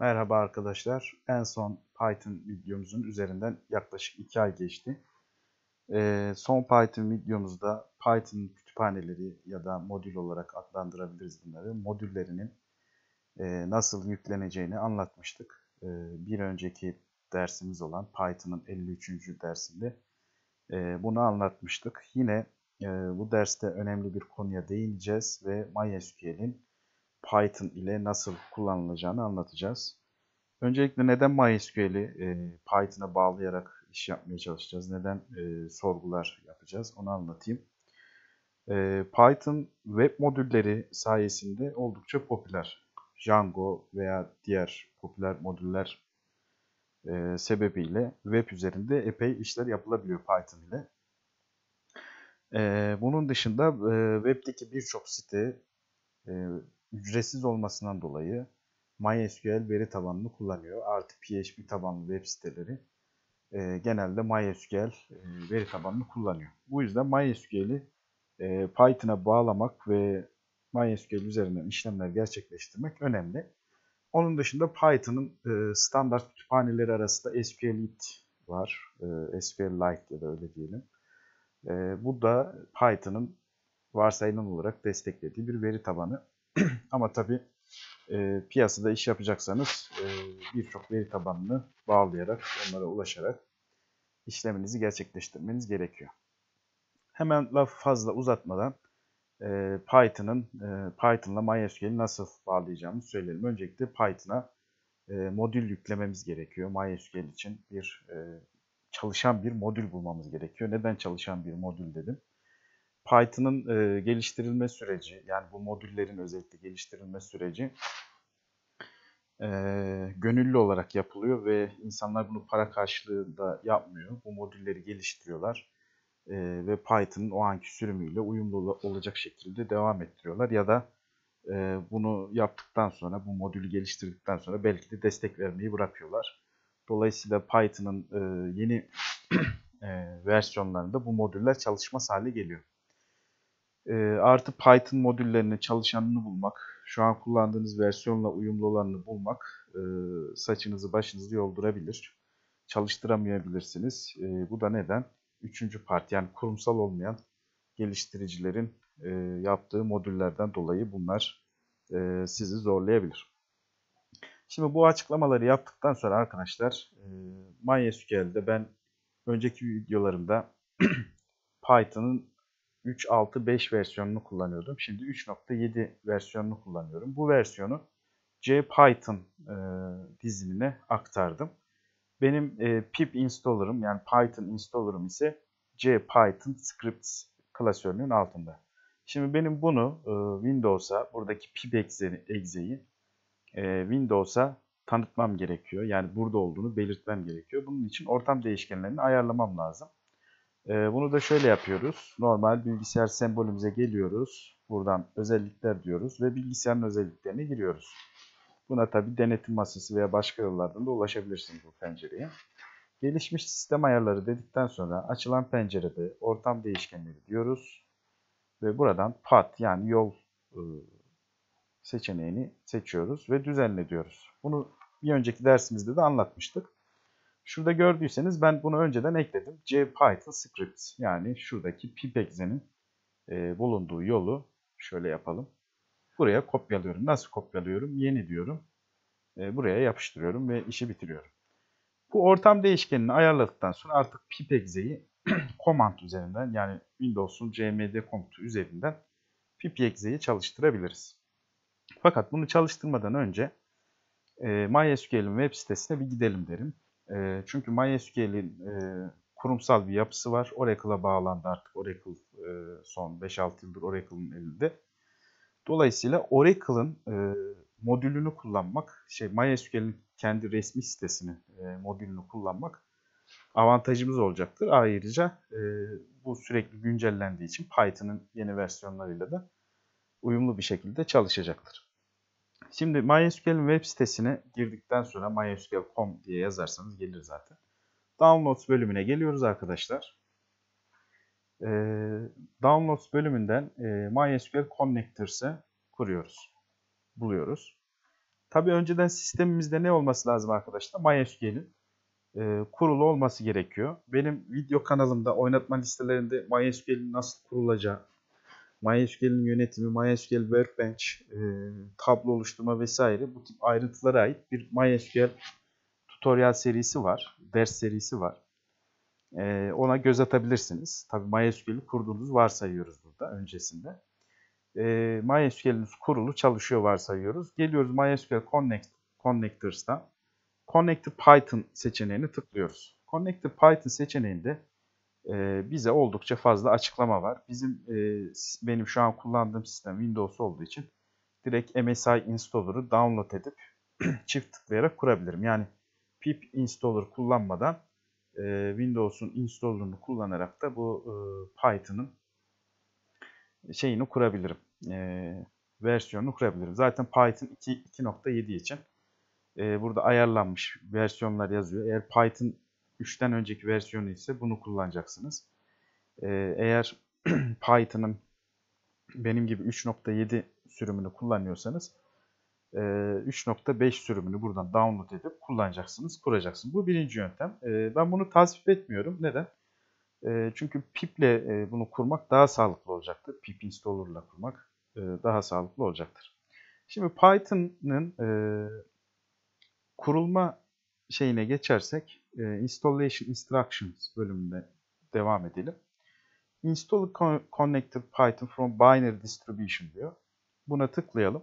Merhaba arkadaşlar. En son Python videomuzun üzerinden yaklaşık 2 ay geçti. Ee, son Python videomuzda Python kütüphaneleri ya da modül olarak adlandırabiliriz bunları. Modüllerinin e, nasıl yükleneceğini anlatmıştık. Ee, bir önceki dersimiz olan Python'ın 53. dersinde e, bunu anlatmıştık. Yine e, bu derste önemli bir konuya değineceğiz ve MySQL'in Python ile nasıl kullanılacağını anlatacağız. Öncelikle neden MySQL'i e, Python'a bağlayarak iş yapmaya çalışacağız? Neden e, sorgular yapacağız? Onu anlatayım. E, Python web modülleri sayesinde oldukça popüler. Django veya diğer popüler modüller e, sebebiyle web üzerinde epey işler yapılabiliyor Python ile. E, bunun dışında e, webdeki birçok site e, ücretsiz olmasından dolayı MySQL veri tabanını kullanıyor. Artı PHP tabanlı web siteleri e, genelde MySQL e, veri tabanını kullanıyor. Bu yüzden MySQL'i e, Python'a bağlamak ve MySQL üzerinden işlemler gerçekleştirmek önemli. Onun dışında Python'ın e, standart kütüphaneleri arasında SQLite var. E, SQLite ya da öyle diyelim. E, bu da Python'ın varsayılan olarak desteklediği bir veri tabanı. Ama tabii e, piyasada iş yapacaksanız e, birçok veri tabanını bağlayarak, onlara ulaşarak işleminizi gerçekleştirmeniz gerekiyor. Hemen laf fazla uzatmadan e, Python'ın e, Python'la MySQL'i nasıl bağlayacağımızı söyleyelim. Öncelikle Python'a e, modül yüklememiz gerekiyor. MySQL için bir e, çalışan bir modül bulmamız gerekiyor. Neden çalışan bir modül dedim? Python'ın e, geliştirilme süreci, yani bu modüllerin özellikle geliştirilme süreci e, gönüllü olarak yapılıyor ve insanlar bunu para karşılığında yapmıyor. Bu modülleri geliştiriyorlar e, ve Python'ın o anki sürümüyle uyumlu olacak şekilde devam ettiriyorlar ya da e, bunu yaptıktan sonra, bu modülü geliştirdikten sonra belki de destek vermeyi bırakıyorlar. Dolayısıyla Python'ın e, yeni e, versiyonlarında bu modüller çalışmaz hale geliyor. E, artı Python modüllerine çalışanını bulmak, şu an kullandığınız versiyonla uyumlu olanını bulmak e, saçınızı başınızı yoldurabilir. Çalıştıramayabilirsiniz. E, bu da neden? Üçüncü parti yani kurumsal olmayan geliştiricilerin e, yaptığı modüllerden dolayı bunlar e, sizi zorlayabilir. Şimdi bu açıklamaları yaptıktan sonra arkadaşlar e, MySQL'de ben önceki videolarımda Python'ın 3.6.5 versiyonunu kullanıyordum. Şimdi 3.7 versiyonunu kullanıyorum. Bu versiyonu JPython e, dizimine aktardım. Benim e, pip installer'ım yani Python installer'ım ise JPython scripts klasörünün altında. Şimdi benim bunu e, Windows'a buradaki pip exe'yi e, Windows'a tanıtmam gerekiyor. Yani burada olduğunu belirtmem gerekiyor. Bunun için ortam değişkenlerini ayarlamam lazım. Ee, bunu da şöyle yapıyoruz. Normal bilgisayar sembolümüze geliyoruz. Buradan özellikler diyoruz ve bilgisayarın özelliklerine giriyoruz. Buna tabi denetim masası veya başka yollardan da ulaşabilirsiniz bu pencereye. Gelişmiş sistem ayarları dedikten sonra açılan pencerede ortam değişkenleri diyoruz. Ve buradan path yani yol e, seçeneğini seçiyoruz ve düzenle diyoruz. Bunu bir önceki dersimizde de anlatmıştık. Şurada gördüyseniz ben bunu önceden ekledim. JPython script yani şuradaki pipexe'nin e, bulunduğu yolu şöyle yapalım. Buraya kopyalıyorum. Nasıl kopyalıyorum? Yeni diyorum. E, buraya yapıştırıyorum ve işi bitiriyorum. Bu ortam değişkenini ayarladıktan sonra artık pipexe'yi command üzerinden yani Windows'un cmd komutu üzerinden pipexe'yi çalıştırabiliriz. Fakat bunu çalıştırmadan önce e, MySQL'in web sitesine bir gidelim derim. E, çünkü MySQL'in e, kurumsal bir yapısı var. Oracle'a bağlandı artık. Oracle e, son 5-6 yıldır Oracle'ın elinde. Dolayısıyla Oracle'ın e, modülünü kullanmak, şey MySQL'in kendi resmi sitesini, e, modülünü kullanmak avantajımız olacaktır. Ayrıca e, bu sürekli güncellendiği için Python'ın yeni versiyonlarıyla da uyumlu bir şekilde çalışacaktır. Şimdi MySQL'in web sitesine girdikten sonra mysql.com diye yazarsanız gelir zaten. Downloads bölümüne geliyoruz arkadaşlar. Ee, Downloads bölümünden e, MySQL Connectors'ı kuruyoruz. Buluyoruz. Tabii önceden sistemimizde ne olması lazım arkadaşlar? MySQL'in e, kurulu olması gerekiyor. Benim video kanalımda oynatma listelerinde MySQL'in nasıl kurulacağı, MySQL'in yönetimi, MySQL Workbench, e, tablo oluşturma vesaire bu tip ayrıntılara ait bir MySQL tutorial serisi var, ders serisi var. E, ona göz atabilirsiniz. Tabii MySQL'i kurduğunuzu varsayıyoruz burada öncesinde. E, MySQL'iniz kurulu çalışıyor varsayıyoruz. Geliyoruz MySQL Connect, Connectors'ta. Connected Python seçeneğini tıklıyoruz. Connected Python seçeneğinde bize oldukça fazla açıklama var. Bizim benim şu an kullandığım sistem Windows olduğu için direkt MSI installer'ı download edip çift tıklayarak kurabilirim. Yani pip installer kullanmadan Windows'un installer'ını kullanarak da bu Python'ın şeyini kurabilirim. E, versiyonunu kurabilirim. Zaten Python 2.7 için burada ayarlanmış versiyonlar yazıyor. Eğer Python 3'ten önceki versiyonu ise bunu kullanacaksınız. E, eğer Python'ın benim gibi 3.7 sürümünü kullanıyorsanız 3.5 e, sürümünü buradan download edip kullanacaksınız, kuracaksınız. Bu birinci yöntem. E, ben bunu tasvip etmiyorum. Neden? E, çünkü pip ile bunu kurmak daha sağlıklı olacaktır. pip installer'la kurmak daha sağlıklı olacaktır. Şimdi Python'ın kurulma şeyine geçersek Installation Instructions bölümünde devam edelim. Install Connected Python from Binary Distribution diyor. Buna tıklayalım.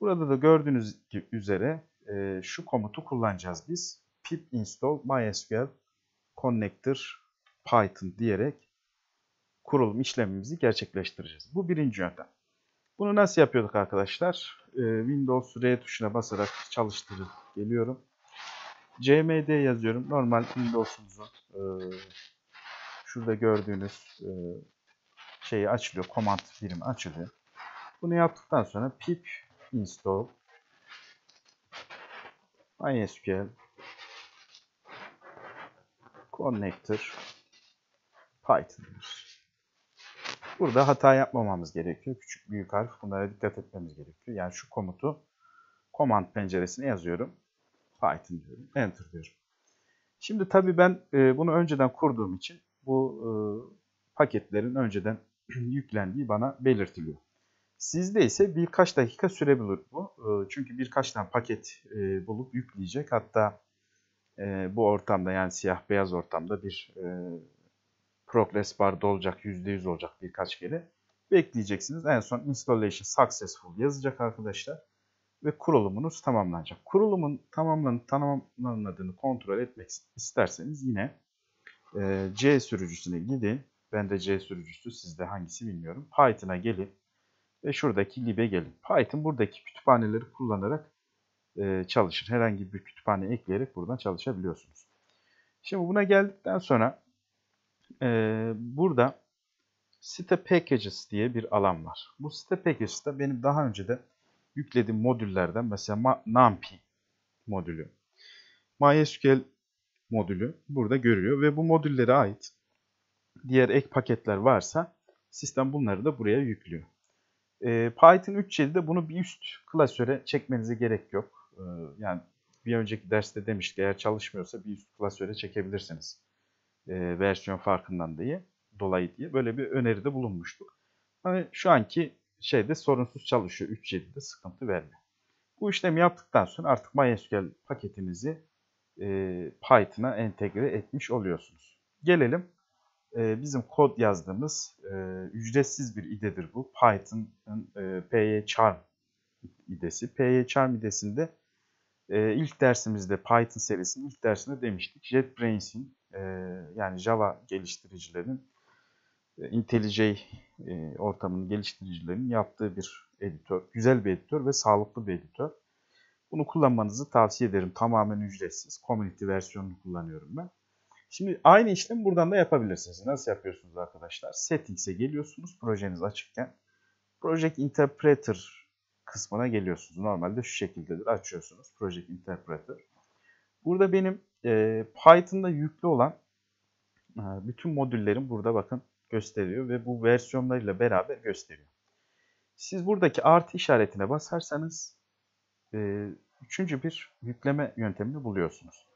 Burada da gördüğünüz üzere e, şu komutu kullanacağız biz. pip install mysql connector python diyerek kurulum işlemimizi gerçekleştireceğiz. Bu birinci yöntem. Bunu nasıl yapıyorduk arkadaşlar? E, Windows R tuşuna basarak çalıştırıp geliyorum. Cmd yazıyorum. Normal Windows'umuzun e, şurada gördüğünüz e, şeyi açılıyor. Command birimi açılıyor. Bunu yaptıktan sonra pip install mysql connector python Burada hata yapmamamız gerekiyor. Küçük büyük harf bunlara dikkat etmemiz gerekiyor. Yani şu komutu command penceresine yazıyorum. Python diyorum. Enter diyorum. Şimdi tabii ben e, bunu önceden kurduğum için bu e, paketlerin önceden yüklendiği bana belirtiliyor. Sizde ise birkaç dakika sürebilir bu. Ee, çünkü birkaç tane paket e, bulup yükleyecek. Hatta e, bu ortamda yani siyah beyaz ortamda bir e, progress bar dolacak, %100 olacak birkaç kere. Bekleyeceksiniz. En son installation successful yazacak arkadaşlar. Ve kurulumunuz tamamlanacak. Kurulumun tamamlanıp tamamlanmadığını kontrol etmek isterseniz yine C sürücüsüne gidin. Ben de C sürücüsü sizde hangisi bilmiyorum. Python'a gelin ve şuradaki lib'e gelin. Python buradaki kütüphaneleri kullanarak e, çalışır. Herhangi bir kütüphane ekleyerek buradan çalışabiliyorsunuz. Şimdi buna geldikten sonra e, burada site packages diye bir alan var. Bu site packages'ta benim daha önce de yüklediğim modüllerden mesela NumPy modülü, MySQL modülü burada görüyor ve bu modüllere ait diğer ek paketler varsa sistem bunları da buraya yüklüyor. E, Python 3.7'de bunu bir üst klasöre çekmenize gerek yok. E, yani bir önceki derste demiştik eğer çalışmıyorsa bir üst klasöre çekebilirsiniz. E, versiyon farkından diye, dolayı diye böyle bir öneride bulunmuştuk. Hani şu anki şeyde sorunsuz çalışıyor. 3.7'de sıkıntı vermiyor. Bu işlemi yaptıktan sonra artık MySQL paketinizi e, Python'a entegre etmiş oluyorsunuz. Gelelim e, bizim kod yazdığımız e, ücretsiz bir idedir bu. Python'ın e, PyCharm idesi. PyCharm idesinde e, ilk dersimizde Python serisinin ilk dersinde demiştik. JetBrainz'in e, yani Java geliştiricilerin IntelliJ e, ortamının geliştiricilerin yaptığı bir editör. Güzel bir editör ve sağlıklı bir editör. Bunu kullanmanızı tavsiye ederim. Tamamen ücretsiz. Community versiyonunu kullanıyorum ben. Şimdi aynı işlemi buradan da yapabilirsiniz. Nasıl yapıyorsunuz arkadaşlar? Settings'e geliyorsunuz projeniz açıkken. Project Interpreter kısmına geliyorsunuz. Normalde şu şekildedir. Açıyorsunuz Project Interpreter. Burada benim e, Python'da yüklü olan e, bütün modüllerim burada bakın gösteriyor ve bu versiyonlarıyla beraber gösteriyor. Siz buradaki artı işaretine basarsanız e, üçüncü bir yükleme yöntemini buluyorsunuz.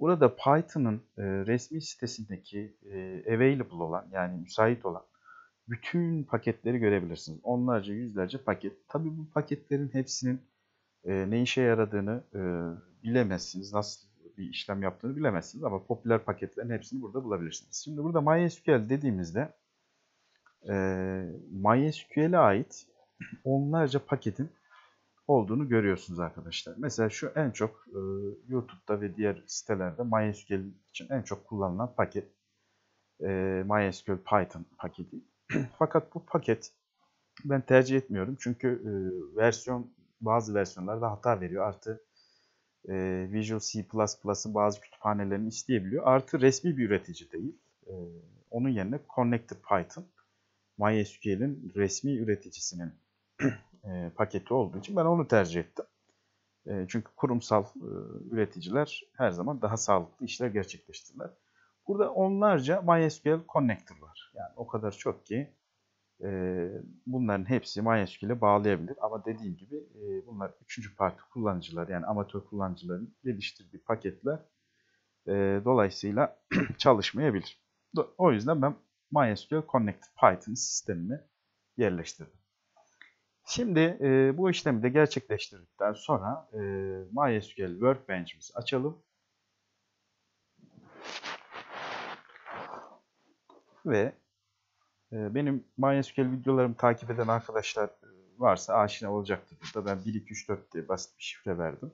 Burada Python'ın e, resmi sitesindeki e, available olan yani müsait olan bütün paketleri görebilirsiniz. Onlarca, yüzlerce paket. Tabi bu paketlerin hepsinin e, ne işe yaradığını e, bilemezsiniz. Nasıl bir işlem yaptığını bilemezsiniz ama popüler paketlerin hepsini burada bulabilirsiniz. Şimdi burada MySQL dediğimizde e, MySQL'e ait onlarca paketin olduğunu görüyorsunuz arkadaşlar. Mesela şu en çok e, YouTube'da ve diğer sitelerde MySQL için en çok kullanılan paket e, MySQL Python paketi. Fakat bu paket ben tercih etmiyorum çünkü e, versiyon bazı versiyonlarda hata veriyor. Artı e, Visual C++'ın bazı kütüphanelerini isteyebiliyor. Artı resmi bir üretici değil. E, onun yerine Connected Python MySQL'in resmi üreticisinin e, paketi olduğu için ben onu tercih ettim. E, çünkü kurumsal e, üreticiler her zaman daha sağlıklı işler gerçekleştirirler. Burada onlarca MySQL connector var. Yani o kadar çok ki e, bunların hepsi MySQL'e bağlayabilir. Ama dediğim gibi e, bunlar üçüncü parti kullanıcılar yani amatör kullanıcıların geliştirdiği paketler e, dolayısıyla çalışmayabilir. O yüzden ben MySQL Connected Python sistemini yerleştirdim. Şimdi e, bu işlemi de gerçekleştirdikten sonra e, MySQL Workbench'imizi açalım. Ve benim MySQL videolarımı takip eden arkadaşlar varsa aşina olacaktır. Burada ben 1, 2, 3, 4 diye basit bir şifre verdim.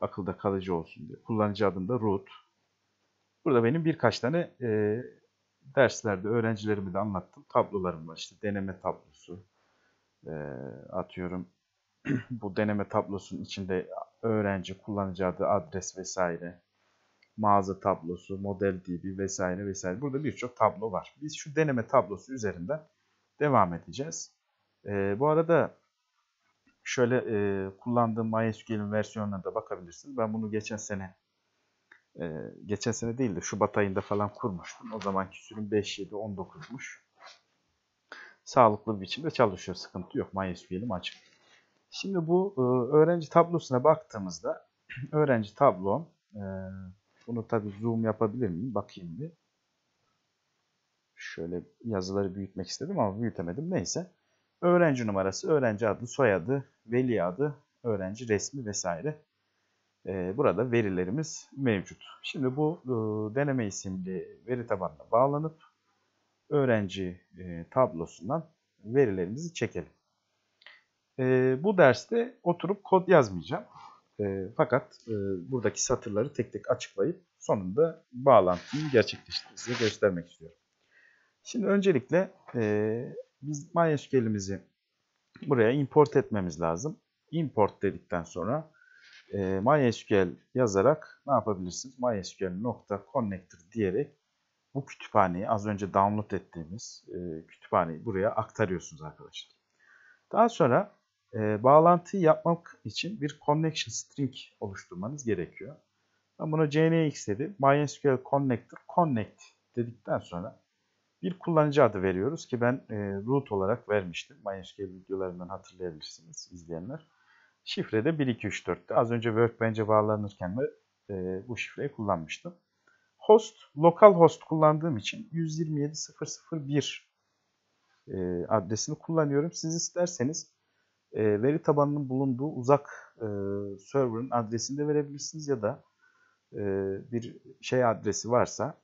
Akılda kalıcı olsun diye. Kullanıcı adım da root. Burada benim birkaç tane e, derslerde öğrencilerime de anlattım. Tablolarım var. İşte deneme tablosu, e, atıyorum bu deneme tablosunun içinde öğrenci, kullanıcı adı, adres vesaire, mağaza tablosu, model DB vesaire vesaire. Burada birçok tablo var. Biz şu deneme tablosu üzerinden devam edeceğiz. E, bu arada şöyle e, kullandığım MySQL'in versiyonuna da bakabilirsiniz. Ben bunu geçen sene e, geçen sene değil de Şubat ayında falan kurmuştum. O zamanki sürüm 5.7.19'muş sağlıklı bir biçimde çalışıyor. Sıkıntı yok. MySQL'im açık. Şimdi bu e, öğrenci tablosuna baktığımızda öğrenci tablom e, bunu tabi zoom yapabilir miyim? Bakayım bir. Şöyle yazıları büyütmek istedim ama büyütemedim. Neyse. Öğrenci numarası, öğrenci adı, soyadı, veli adı, öğrenci resmi vesaire. E, burada verilerimiz mevcut. Şimdi bu e, deneme isimli veri tabanına bağlanıp öğrenci e, tablosundan verilerimizi çekelim. E, bu derste oturup kod yazmayacağım. E, fakat e, buradaki satırları tek tek açıklayıp sonunda bağlantıyı gerçekleştirip size göstermek istiyorum. Şimdi öncelikle e, biz MySQL'imizi buraya import etmemiz lazım. Import dedikten sonra e, MySQL yazarak ne yapabilirsiniz? MySQL.connector diyerek bu kütüphaneyi az önce download ettiğimiz e, kütüphaneyi buraya aktarıyorsunuz arkadaşlar. Daha sonra e, bağlantıyı yapmak için bir connection string oluşturmanız gerekiyor. Ben buna cnx dedi. MySQL connector connect dedikten sonra bir kullanıcı adı veriyoruz ki ben e, root olarak vermiştim. MySQL videolarından hatırlayabilirsiniz izleyenler. Şifre de 1234'te. Az önce Workbench'e bağlanırken de e, bu şifreyi kullanmıştım host, lokal host kullandığım için 127.0.0.1 e, adresini kullanıyorum. Siz isterseniz e, veri tabanının bulunduğu uzak e, server'ın adresini de verebilirsiniz ya da e, bir şey adresi varsa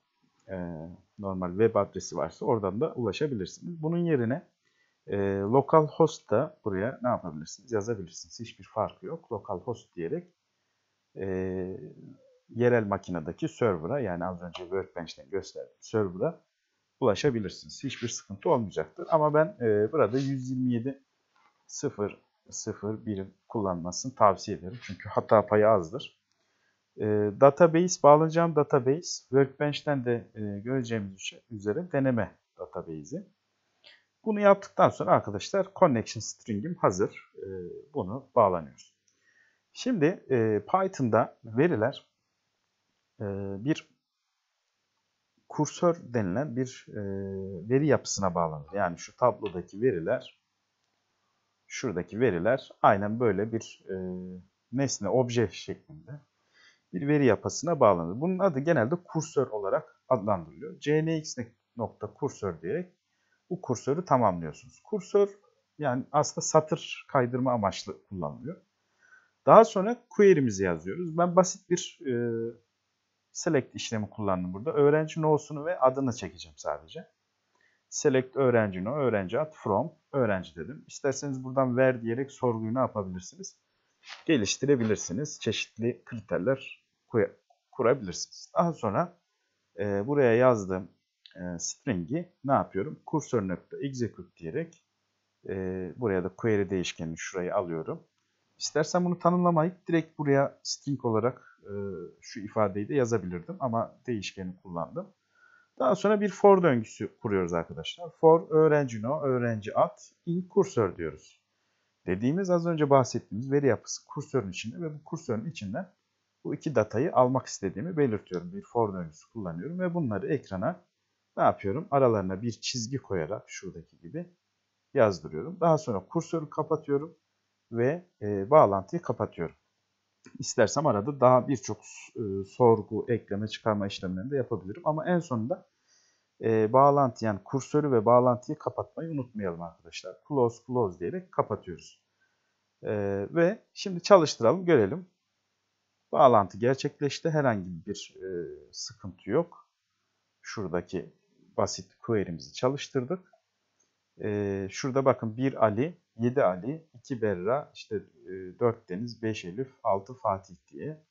e, normal web adresi varsa oradan da ulaşabilirsiniz. Bunun yerine e, local host da buraya ne yapabilirsiniz? Yazabilirsiniz. Hiçbir farkı yok. Local host diyerek e, yerel makinedeki server'a yani az önce Workbench'ten gösterdiğim server'a ulaşabilirsiniz. Hiçbir sıkıntı olmayacaktır. Ama ben e, burada 127.0.0.1 kullanmasını tavsiye ederim. Çünkü hata payı azdır. E, database, bağlanacağım database Workbench'ten de e, göreceğimiz üzere deneme database'i. Bunu yaptıktan sonra arkadaşlar connection string'im hazır. E, bunu bağlanıyoruz. Şimdi e, Python'da veriler bir kursör denilen bir veri yapısına bağlanır. Yani şu tablodaki veriler, şuradaki veriler aynen böyle bir nesne, obje şeklinde bir veri yapısına bağlanır. Bunun adı genelde kursör olarak adlandırılıyor. cnx nokta kursör diyerek bu kursörü tamamlıyorsunuz. Kursör yani aslında satır kaydırma amaçlı kullanılıyor. Daha sonra query'mizi yazıyoruz. Ben basit bir e, select işlemi kullandım burada. Öğrenci no'sunu ve adını çekeceğim sadece. Select öğrenci no, öğrenci ad from, öğrenci dedim. İsterseniz buradan ver diyerek sorguyu ne yapabilirsiniz? Geliştirebilirsiniz. Çeşitli kriterler kurabilirsiniz. Daha sonra e, buraya yazdığım e, string'i ne yapıyorum? Cursor.execute diyerek e, buraya da query değişkenini şurayı alıyorum. İstersen bunu tanımlamayıp direkt buraya string olarak e, şu ifadeyi de yazabilirdim ama değişkeni kullandım. Daha sonra bir for döngüsü kuruyoruz arkadaşlar. For öğrenci no, öğrenci ad, in cursor diyoruz. Dediğimiz az önce bahsettiğimiz veri yapısı kursörün içinde ve bu kursörün içinden bu iki datayı almak istediğimi belirtiyorum. Bir for döngüsü kullanıyorum ve bunları ekrana ne yapıyorum? Aralarına bir çizgi koyarak şuradaki gibi yazdırıyorum. Daha sonra kursörü kapatıyorum ve e, bağlantıyı kapatıyorum. İstersem arada daha birçok e, sorgu, ekleme, çıkarma işlemlerini de yapabilirim. Ama en sonunda e, bağlantı yani kursörü ve bağlantıyı kapatmayı unutmayalım arkadaşlar. Close, close diyerek kapatıyoruz. E, ve şimdi çalıştıralım, görelim. Bağlantı gerçekleşti. Herhangi bir e, sıkıntı yok. Şuradaki basit query'mizi çalıştırdık. E, şurada bakın 1 Ali, 7 Ali, 2 Berra, işte e, 4 Deniz, 5 Elif, 6 Fatih diye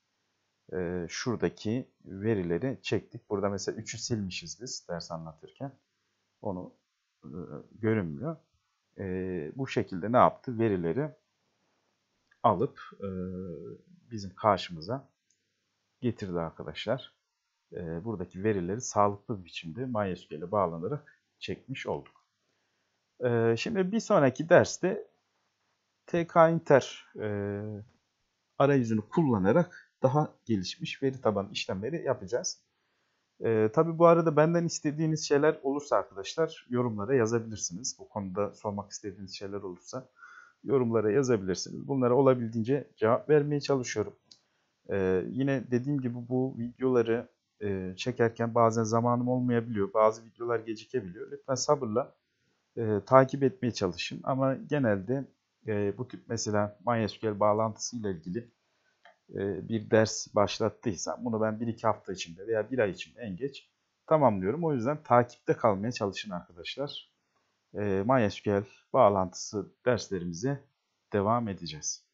e, şuradaki verileri çektik. Burada mesela 3'ü silmişiz biz ders anlatırken. Onu e, görünmüyor. E, bu şekilde ne yaptı? Verileri alıp e, bizim karşımıza getirdi arkadaşlar. E, buradaki verileri sağlıklı bir biçimde MySQL'e bağlanarak çekmiş olduk. E, şimdi bir sonraki derste TK-Inter e, arayüzünü kullanarak daha gelişmiş veri tabanı işlemleri yapacağız. E, tabii bu arada benden istediğiniz şeyler olursa arkadaşlar yorumlara yazabilirsiniz. Bu konuda sormak istediğiniz şeyler olursa yorumlara yazabilirsiniz. Bunlara olabildiğince cevap vermeye çalışıyorum. Ee, yine dediğim gibi bu videoları e, çekerken bazen zamanım olmayabiliyor. Bazı videolar gecikebiliyor. Lütfen sabırla e, takip etmeye çalışın. Ama genelde e, bu tip mesela MySQL bağlantısı ile ilgili e, bir ders başlattıysam bunu ben 1-2 hafta içinde veya 1 ay içinde en geç tamamlıyorum. O yüzden takipte kalmaya çalışın arkadaşlar. E, MySQL bağlantısı derslerimize devam edeceğiz.